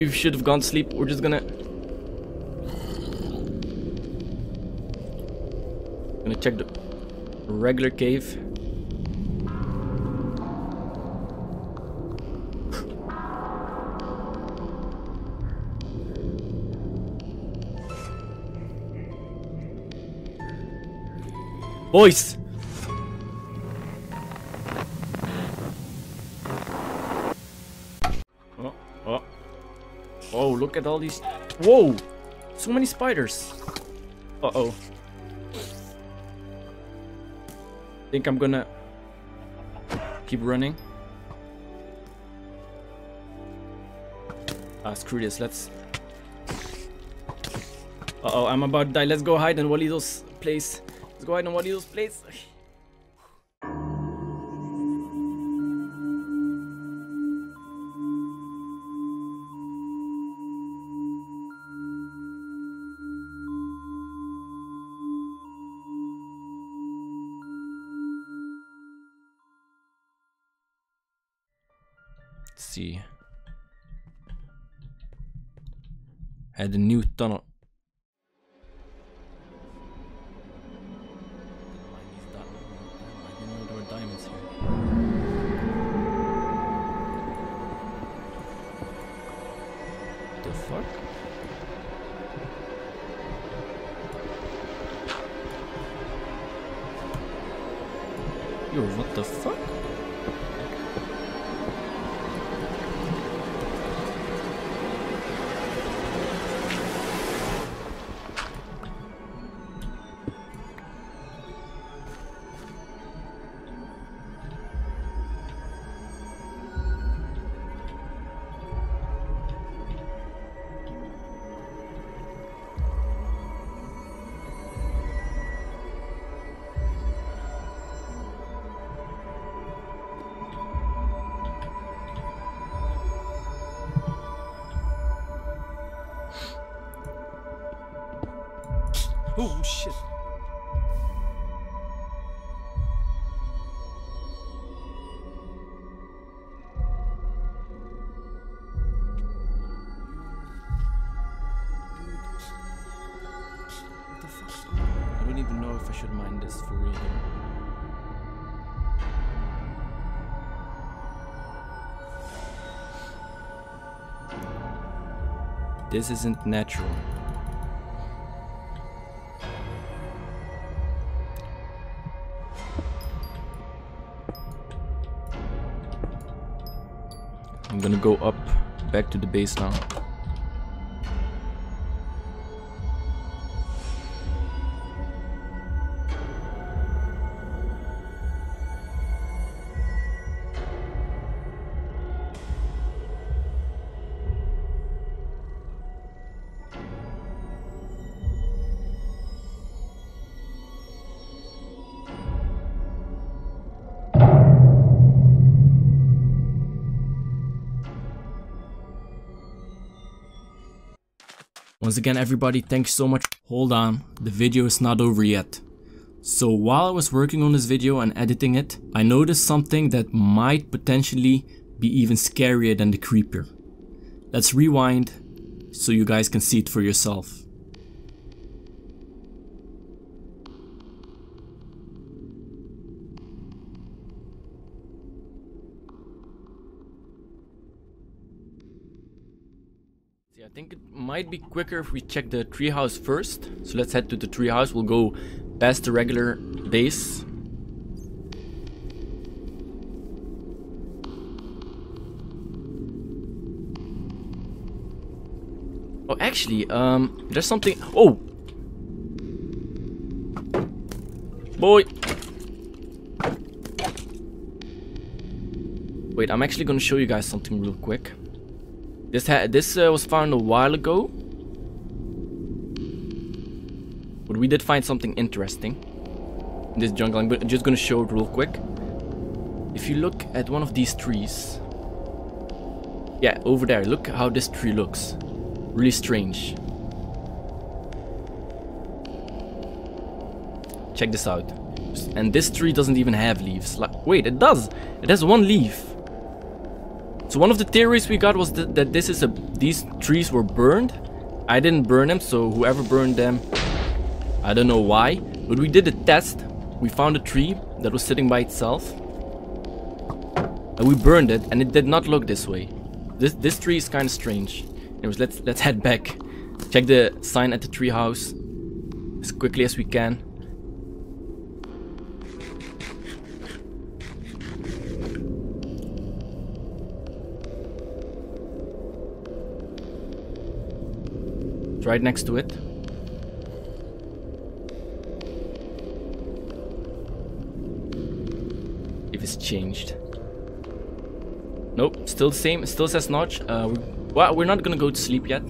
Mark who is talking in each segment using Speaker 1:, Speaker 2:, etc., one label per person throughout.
Speaker 1: You should have gone to sleep. We're just gonna... Gonna check the regular cave. Boys! Look at all these... Whoa! So many spiders! Uh-oh. Think I'm gonna... Keep running. Ah, screw this, let's... Uh-oh, I'm about to die. Let's go hide in Walido's place. Let's go hide in Walido's place. See. Had a new tunnel. Yo, what the fuck? Oh, should mind this for real. This isn't natural. I'm gonna go up back to the base now. Once again everybody, thanks so much. Hold on, the video is not over yet. So while I was working on this video and editing it, I noticed something that might potentially be even scarier than the creeper. Let's rewind so you guys can see it for yourself. See, I think it might be quicker if we check the treehouse first. So let's head to the treehouse. We'll go past the regular base. Oh, actually, um, there's something. Oh, boy. Wait, I'm actually gonna show you guys something real quick. This ha this uh, was found a while ago. But we did find something interesting in this jungle. I'm just gonna show it real quick. If you look at one of these trees, yeah, over there, look how this tree looks. Really strange. Check this out. And this tree doesn't even have leaves. Like, wait, it does. It has one leaf. So one of the theories we got was that, that this is a these trees were burned. I didn't burn them, so whoever burned them, I don't know why. But we did a test. We found a tree that was sitting by itself. And we burned it, and it did not look this way. This this tree is kind of strange. Anyways, let's let's head back. Check the sign at the tree house as quickly as we can. It's right next to it. If it's changed. Nope, still the same. Still says Notch. Uh, we, well, we're not gonna go to sleep yet.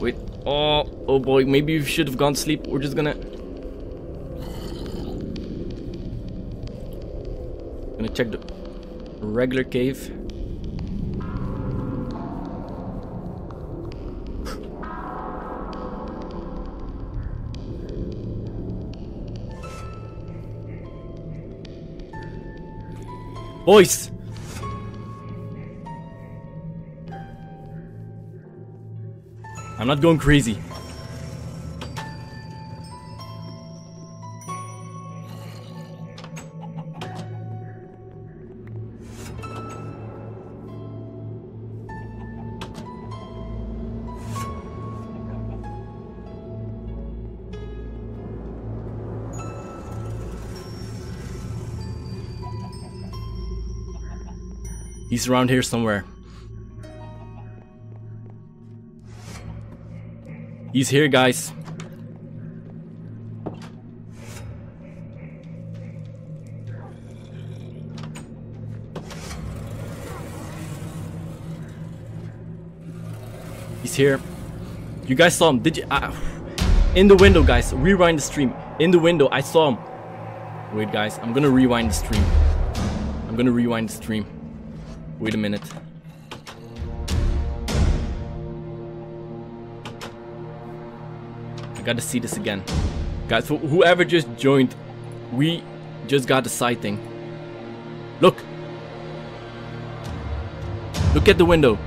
Speaker 1: Wait. Oh, oh boy. Maybe we should have gone to sleep. We're just gonna... Gonna check the regular cave. Boys! I'm not going crazy. He's around here somewhere. He's here, guys. He's here. You guys saw him. Did you? Uh, in the window, guys. Rewind the stream. In the window, I saw him. Wait, guys. I'm gonna rewind the stream. I'm gonna rewind the stream. Wait a minute. I gotta see this again. Guys, whoever just joined, we just got the sighting. Look! Look at the window.